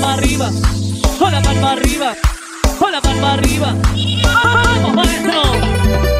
arriba, con la palma arriba, con la palma arriba. ¡Vamos, maestro!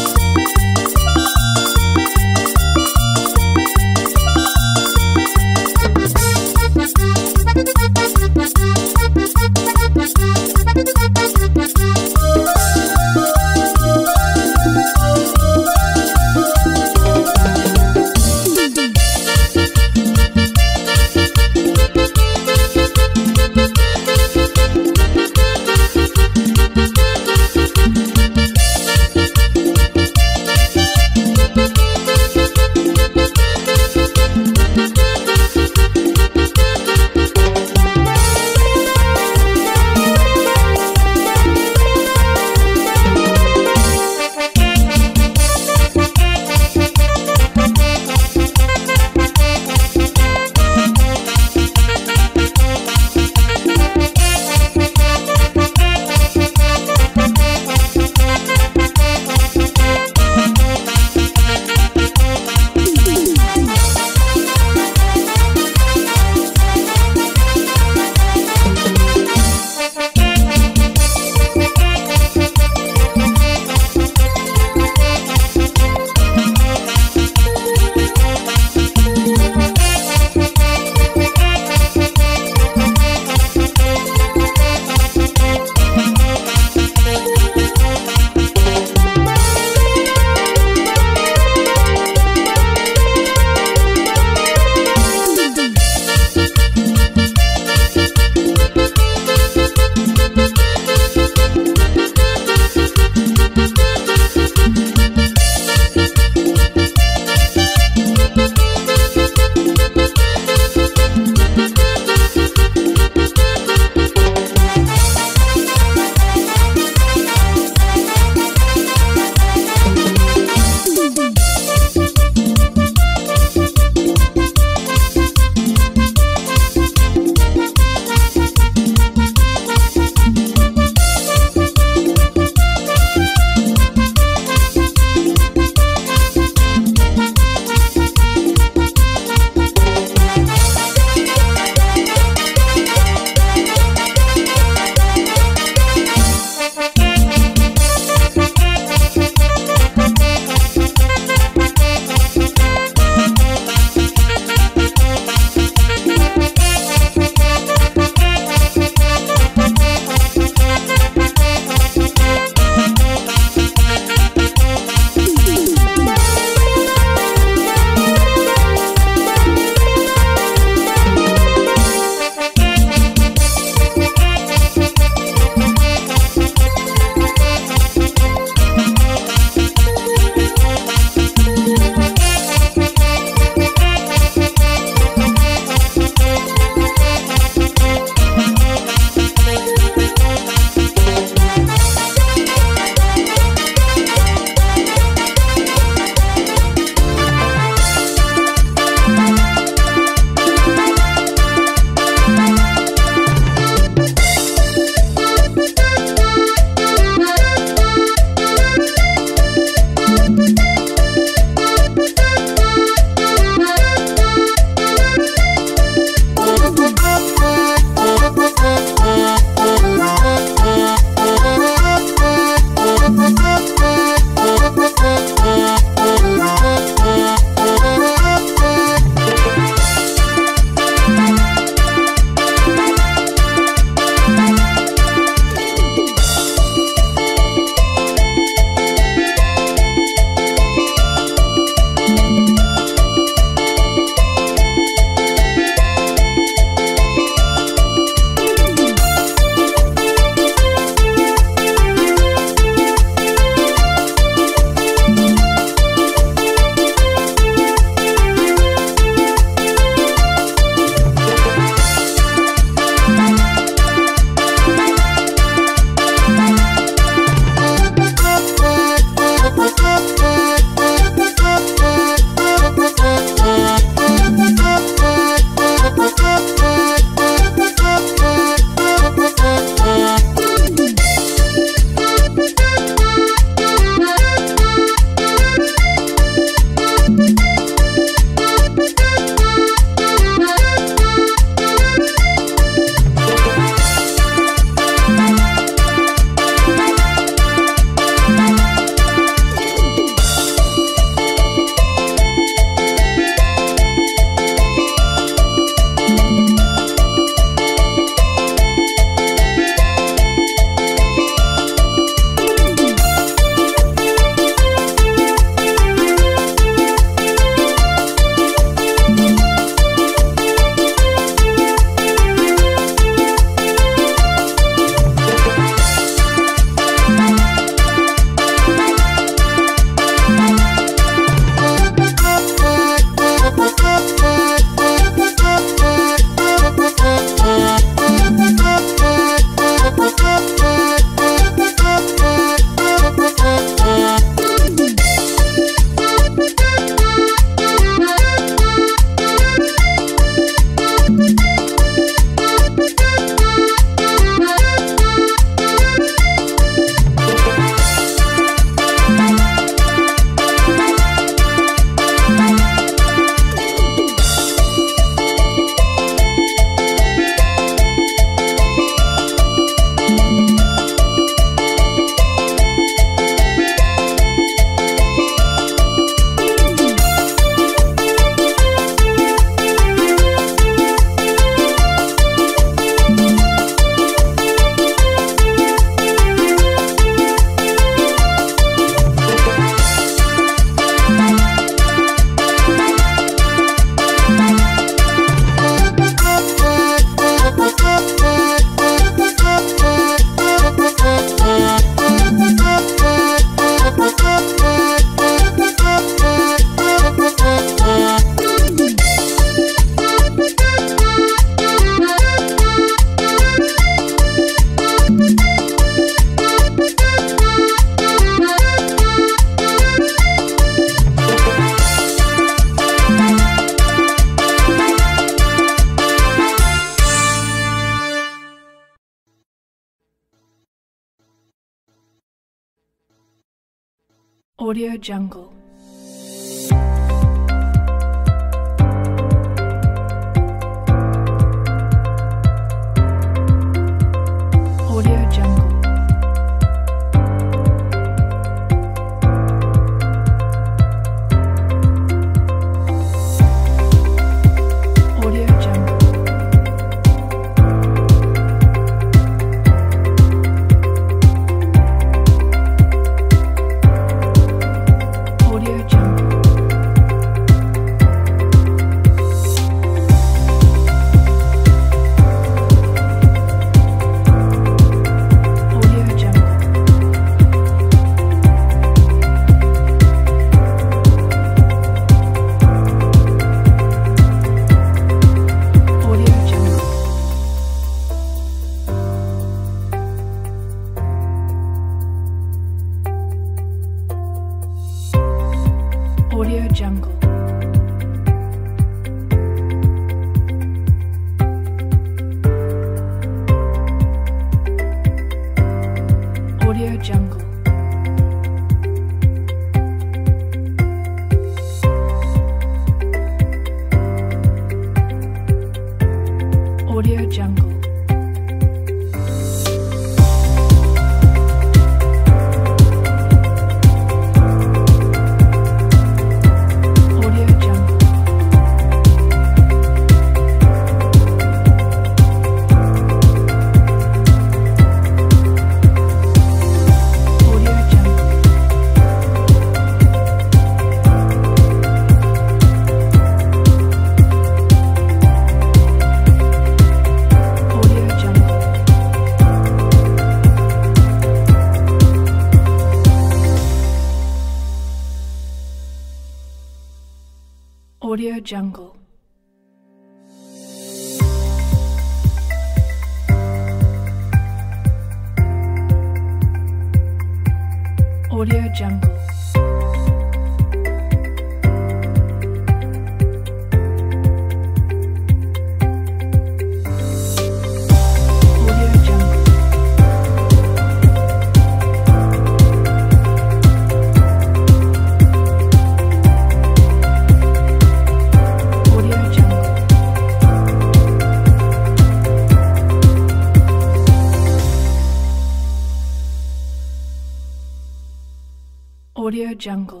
Jungle.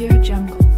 Audio Jungle.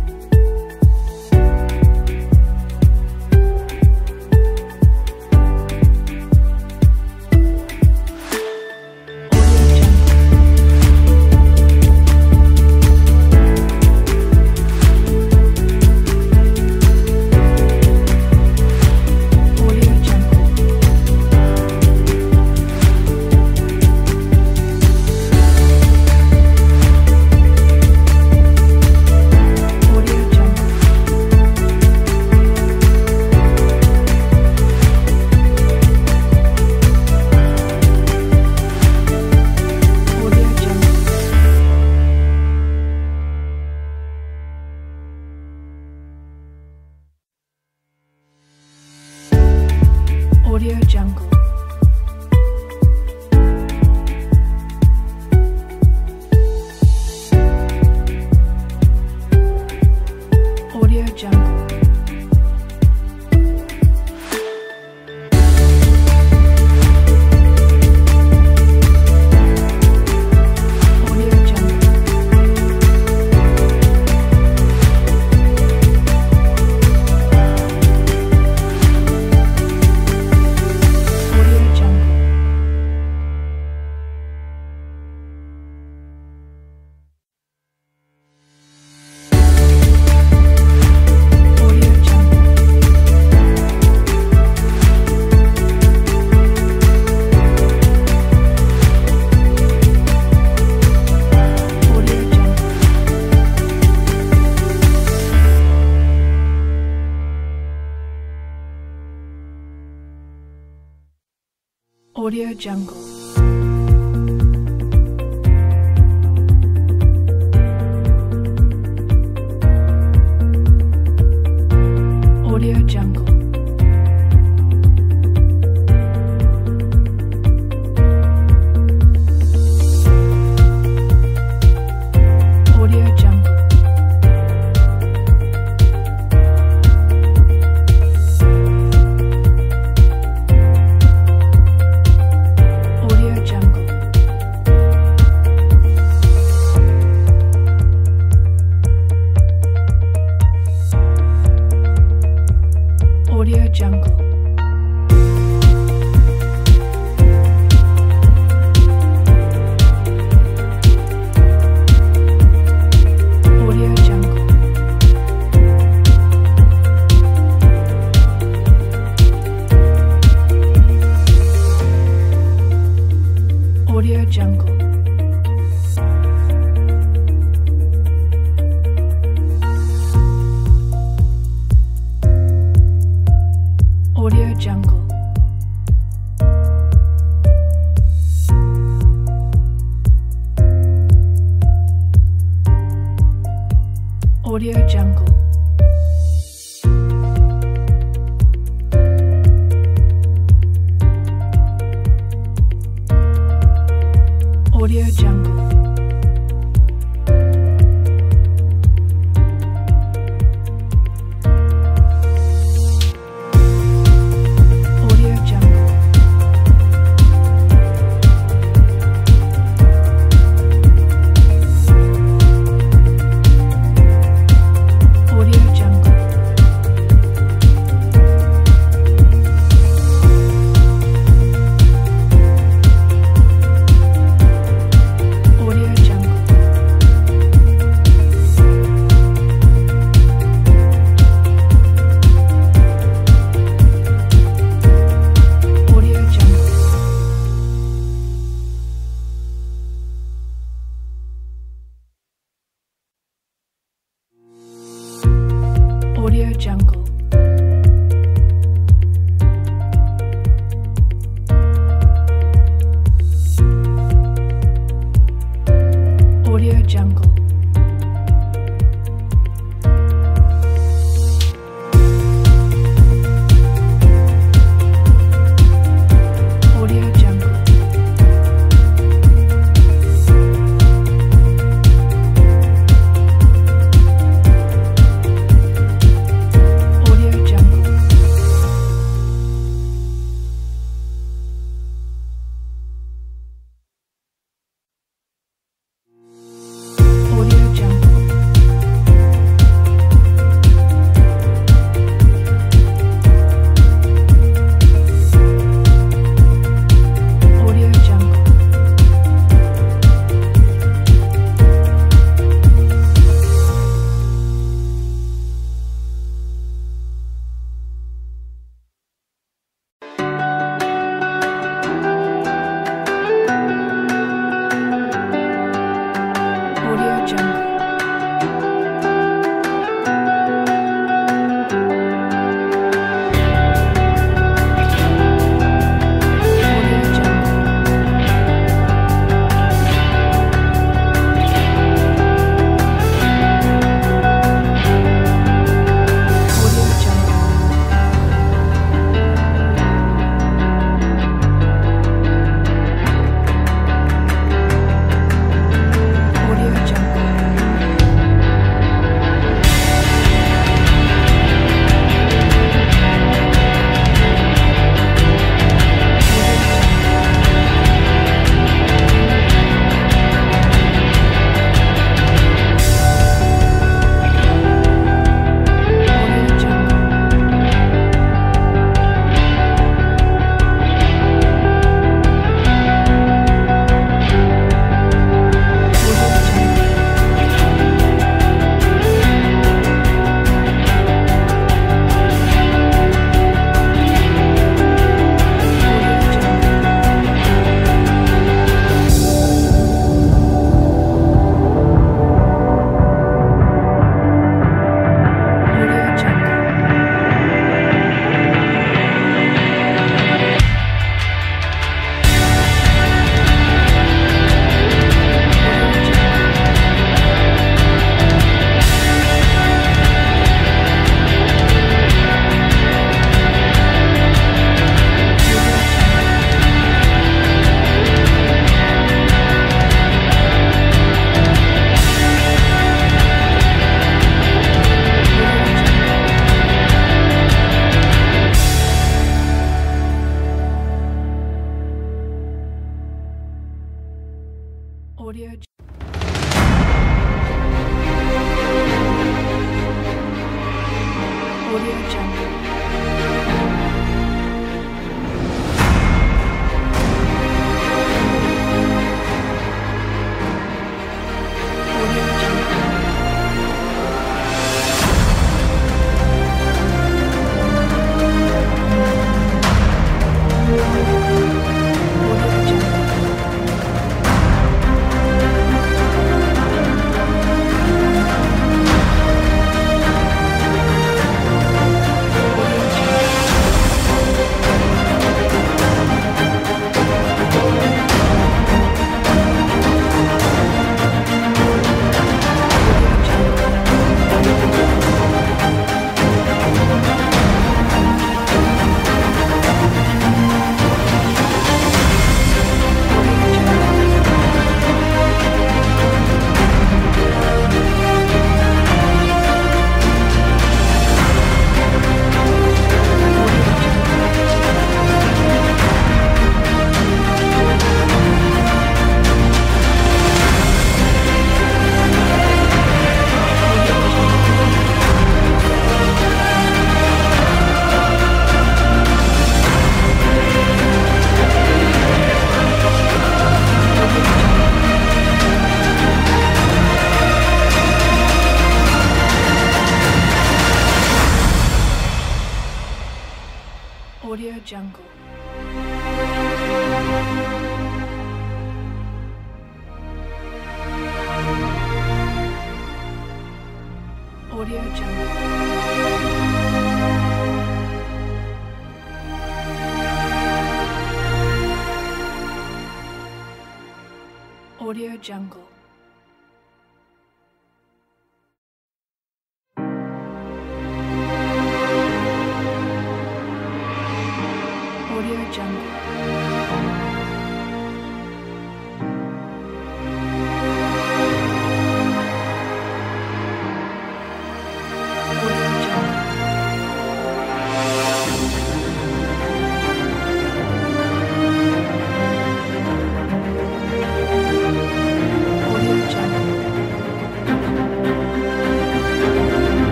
你真。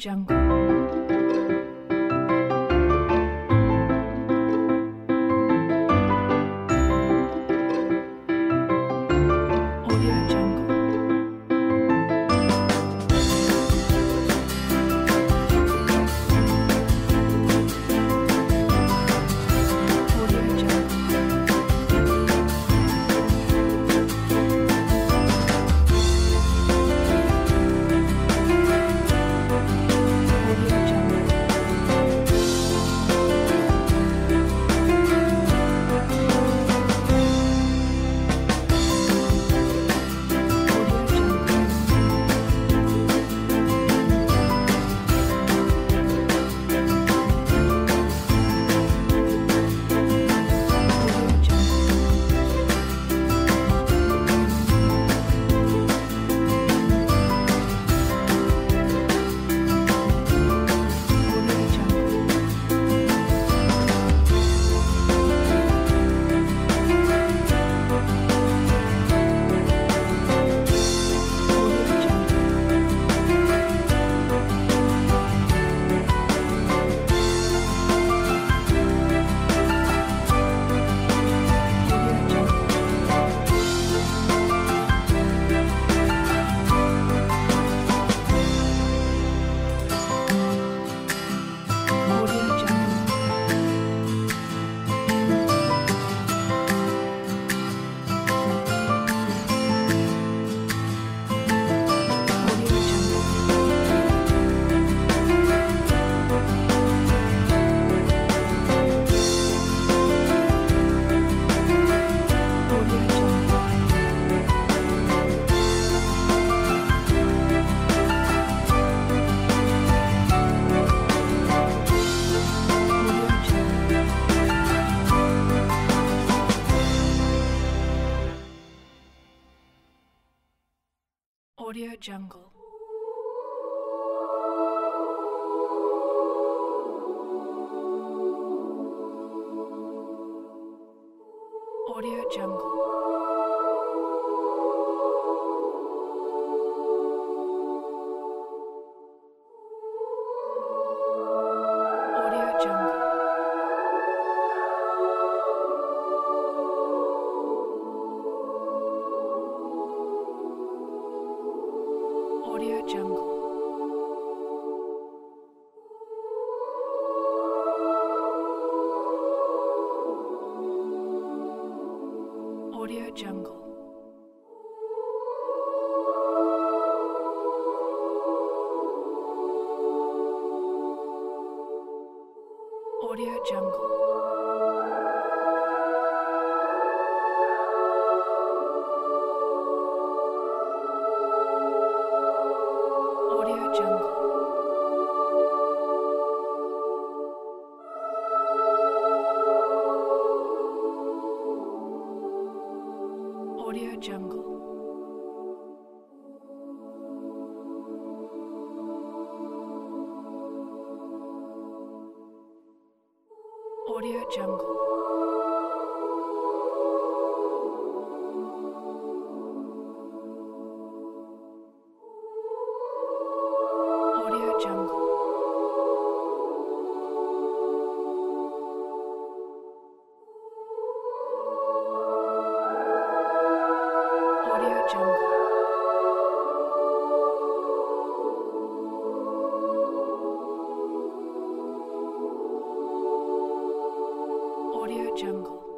Jungle. jungle.